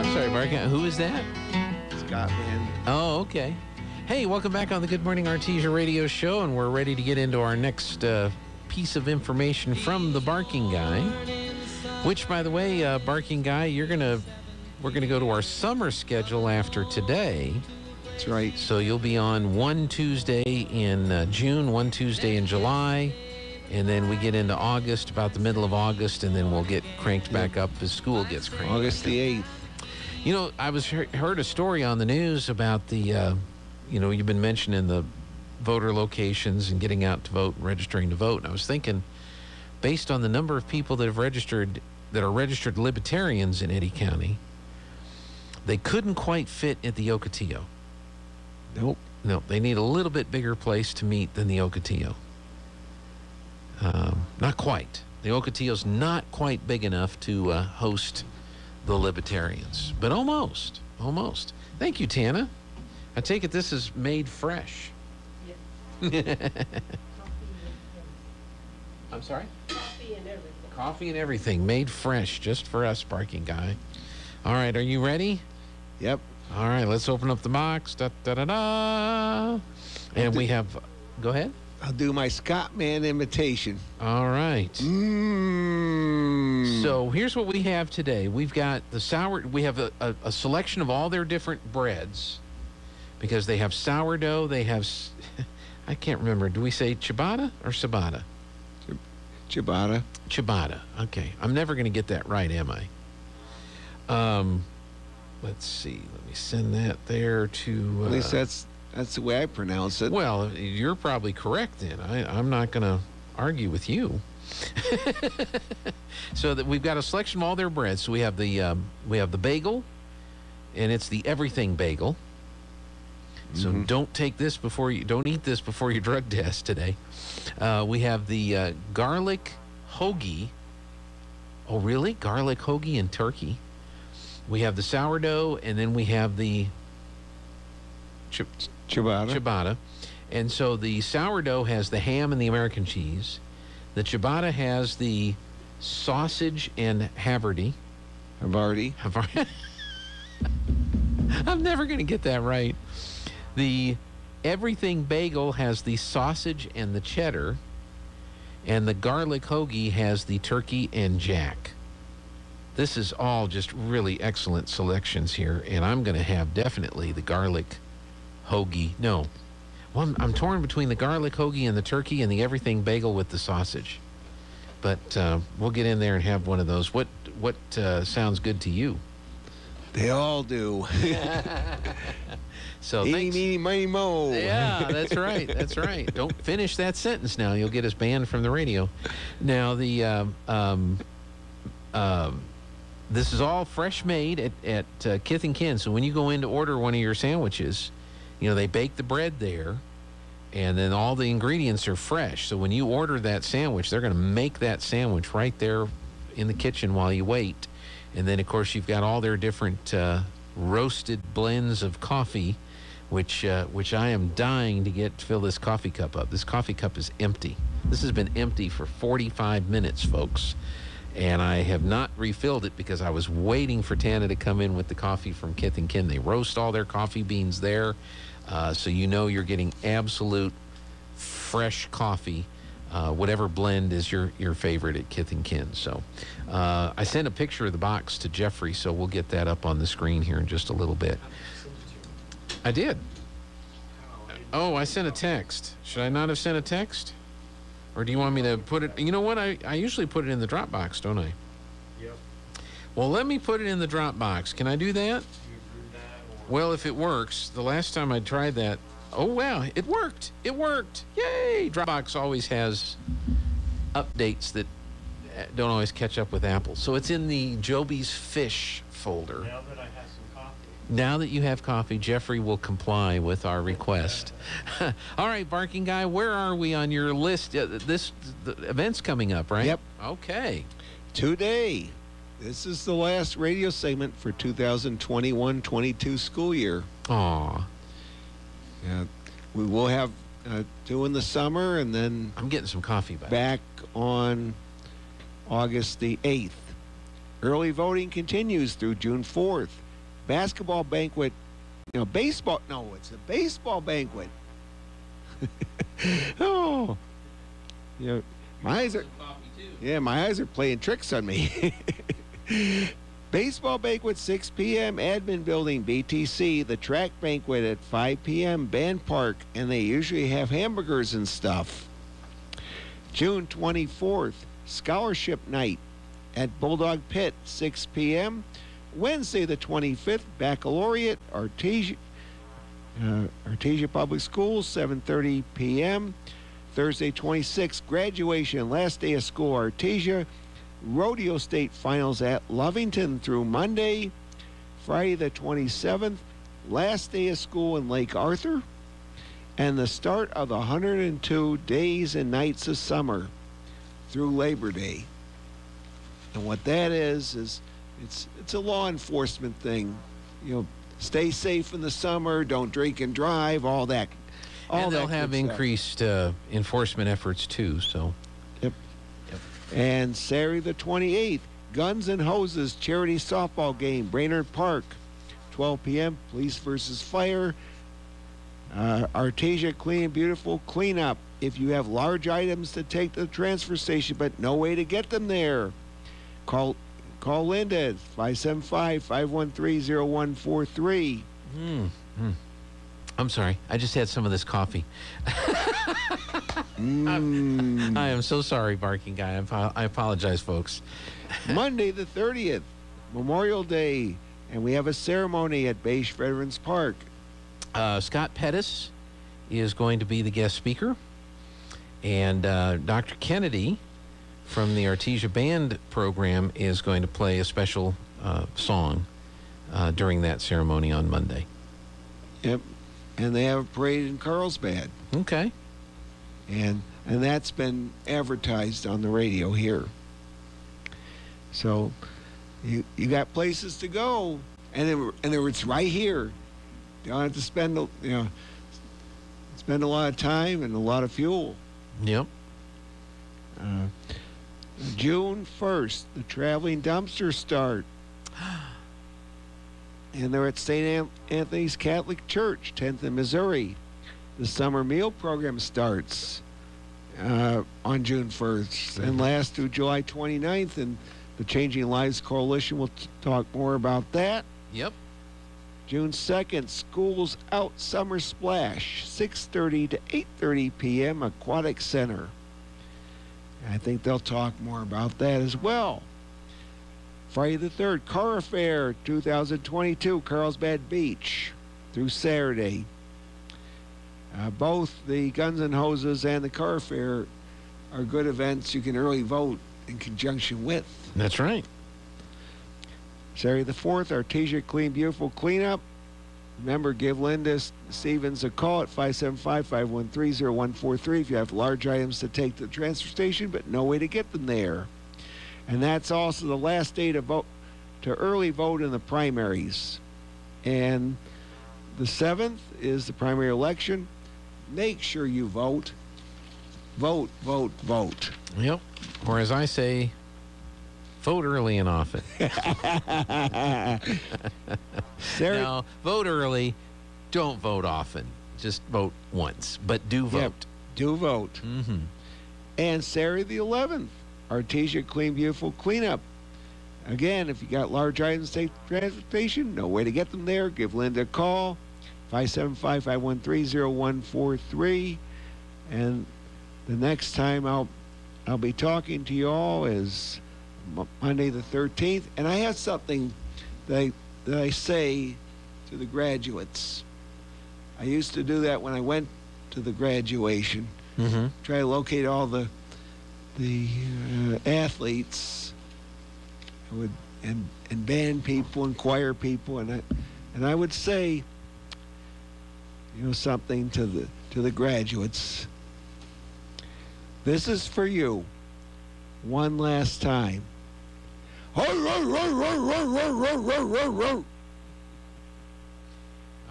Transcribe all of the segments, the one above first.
I'm sorry, Barking. Who is that? Scott, man. Oh, okay. Hey, welcome back on the Good Morning Artesia radio show, and we're ready to get into our next uh, piece of information from the Barking Guy. Which, by the way, uh, Barking Guy, you're gonna we're gonna go to our summer schedule after today. That's right. So you'll be on one Tuesday in uh, June, one Tuesday in July, and then we get into August, about the middle of August, and then we'll get cranked back up as school gets cranked. August the 8th. You know, I was heard, heard a story on the news about the, uh, you know, you've been mentioning the voter locations and getting out to vote and registering to vote. And I was thinking, based on the number of people that have registered, that are registered libertarians in Eddy County, they couldn't quite fit at the Ocotillo. Nope. No, they need a little bit bigger place to meet than the Ocotillo. Um, not quite. The Ocotillo's not quite big enough to uh, host the Libertarians, but almost, almost. Thank you, Tana. I take it this is made fresh. I'm sorry? Coffee and everything. Coffee and everything made fresh just for us, Barking Guy. All right, are you ready? Yep. All right, let's open up the box. Da, da, da, da. And we have, go ahead. I'll do my Scott man imitation. All right. Mmm. So here's what we have today. We've got the sour. We have a, a, a selection of all their different breads, because they have sourdough. They have, I can't remember. Do we say ciabatta or ciabatta? ciabatta. Ciabatta. Okay, I'm never going to get that right, am I? Um, let's see. Let me send that there to. Uh, At least that's that's the way I pronounce it. Well, you're probably correct then. I, I'm not going to argue with you. so that we've got a selection of all their breads. So we have the um, we have the bagel, and it's the everything bagel. So don't take this before you don't eat this before your drug test today. Uh, we have the uh, garlic hoagie. Oh, really? Garlic hoagie and turkey. We have the sourdough, and then we have the chi- ciabatta. ciabatta. And so the sourdough has the ham and the American cheese. The ciabatta has the sausage and Haverty. Havarti. Havar- I'm never going to get that right. The everything bagel has the sausage and the cheddar. And the garlic hoagie has the turkey and jack. This is all just really excellent selections here. And I'm going to have definitely the garlic hoagie. No. Well, I'm, I'm torn between the garlic hoagie and the turkey and the everything bagel with the sausage. But uh, we'll get in there and have one of those. What what uh, sounds good to you? They all do. So Eeny, thanks. meeny, miny, mo. Yeah, that's right. That's right. Don't finish that sentence now. You'll get us banned from the radio. Now the um, um, um, this is all fresh made at at uh, Kith and Kin. So when you go in to order one of your sandwiches, you know they bake the bread there, and then all the ingredients are fresh. So when you order that sandwich, they're going to make that sandwich right there in the kitchen while you wait. And then of course you've got all their different uh, roasted blends of coffee which uh, which I am dying to get to fill this coffee cup up. This coffee cup is empty. This has been empty for 45 minutes, folks, and I have not refilled it because I was waiting for Tana to come in with the coffee from Kith and Kin. They roast all their coffee beans there, uh, so you know you're getting absolute fresh coffee. Uh, whatever blend is your, your favorite at Kith and Kin. So uh, I sent a picture of the box to Jeffrey, so we'll get that up on the screen here in just a little bit. I did. Oh, I sent a text. Should I not have sent a text? Or do you want me to put it? You know what? I, I usually put it in the Dropbox, don't I? Yep. Well, let me put it in the Dropbox. Can I do that? Do you approve that or? Well, if it works, the last time I tried that, oh wow, it worked. It worked. Yay! Dropbox always has updates that uh, don't always catch up with Apple. So it's in the Joby's Fish folder. Now that I have some coffee. Now that you have coffee, Jeffrey will comply with our request. All right, Barking Guy, where are we on your list? Uh, this the event's coming up, right? Yep. Okay. Today, this is the last radio segment for 2021-22 school year. Aw, Yeah, we will have uh, two in the summer and then I'm getting some coffee back. back on August the 8th. Early voting continues through June 4th. basketball banquet. You know, baseball. No, it's a baseball banquet. oh, you know, my eyes are. Yeah, my eyes are playing tricks on me. Baseball banquet 6 p.m. Admin Building BTC. The track banquet at 5 p.m. Band Park, and they usually have hamburgers and stuff. June 24th, Scholarship Night at Bulldog Pit 6 p.m. Wednesday the 25th, Baccalaureate Artesia, uh, Artesia Public Schools 7:30 p.m. Thursday 26th, graduation, last day of school, Artesia. Rodeo State Finals at Lovington through Monday. Friday the 27th, last day of school in Lake Arthur. And the start of the 102 days and nights of summer through Labor Day. And what that is, is it's, it's a law enforcement thing. You know, stay safe in the summer, don't drink and drive, all that. All and they'll have increased uh, enforcement efforts too. So Yep. And Saturday the 28th, Guns and Hoses charity softball game, Brainerd Park, 12 p.m. Police versus Fire. Uh, Artesia Clean and Beautiful cleanup. If you have large items to take to the transfer station, but no way to get them there, call call Linda at 575 513 0143. Hmm, I'm sorry. I just had some of this coffee. Mm. I am so sorry, barking guy. I apologize, folks. Monday the 30th, Memorial Day, and we have a ceremony at Beige Veterans Park. Uh, Scott Pettis is going to be the guest speaker, and uh, Dr. Kennedy from the Artesia Band program is going to play a special uh, song uh, during that ceremony on Monday. Yep. And they have a parade in Carlsbad. Okay. And and that's been advertised on the radio here. So you you got places to go and it, and it's right here. You don't have to spend a- you know spend a lot of time and a lot of fuel. Yep. Uh, June 1st, the traveling dumpsters start. And they're at St. Anthony's Catholic Church, 10th in Missouri. The summer meal program starts uh, on June 1st and lasts through July 29th. And the Changing Lives Coalition will t- talk more about that. Yep. June 2nd, Schools Out Summer Splash, 6.30 to 8.30 p.m., Aquatic Center. I think they'll talk more about that as well. Friday the 3rd, Car Fair 2022, Carlsbad Beach through Saturday. Uh, both the Guns and Hoses and the Car Fair are good events you can early vote in conjunction with. That's right. Saturday the 4th, Artesia Clean Beautiful Cleanup. Remember, give Linda Stevens a call at 575 513 0143 if you have large items to take to the transfer station, but no way to get them there. And that's also the last day to vote, to early vote in the primaries. And the 7th is the primary election. Make sure you vote. Vote, vote, vote. Yep. Or as I say, vote early and often. Saturday, Now, vote early. Don't vote often. Just vote once, but do Yep. vote. do vote. Mm-hmm. And Saturday the 11th, Artesia Clean Beautiful Cleanup. Again, if you got large items to take transportation, no way to get them there, give Linda a call, 575 513 0143. And the next time I'll, I'll be talking to you all is Monday the 13th. And I have something that I, that I say to the graduates. I used to do that when I went to the graduation Mm-hmm. try to locate all the the uh, athletes I would and and band people and choir people and I and I would say you know something to the to the graduates this is for you one last time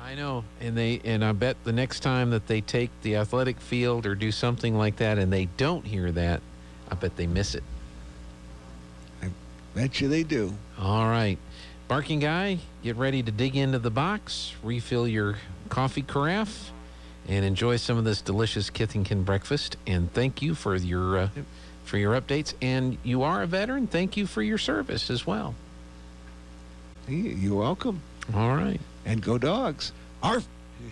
I know, and they and I bet the next time that they take the athletic field or do something like that, and they don't hear that, I bet they miss it. I bet you they do All right, Barking Guy, get ready to dig into the box, refill your coffee carafe, and enjoy some of this delicious Kith and Kin breakfast. And thank you for your uh, for your updates. And you are a veteran. Thank you for your service as well. You're welcome. All right. And go dogs. Arf.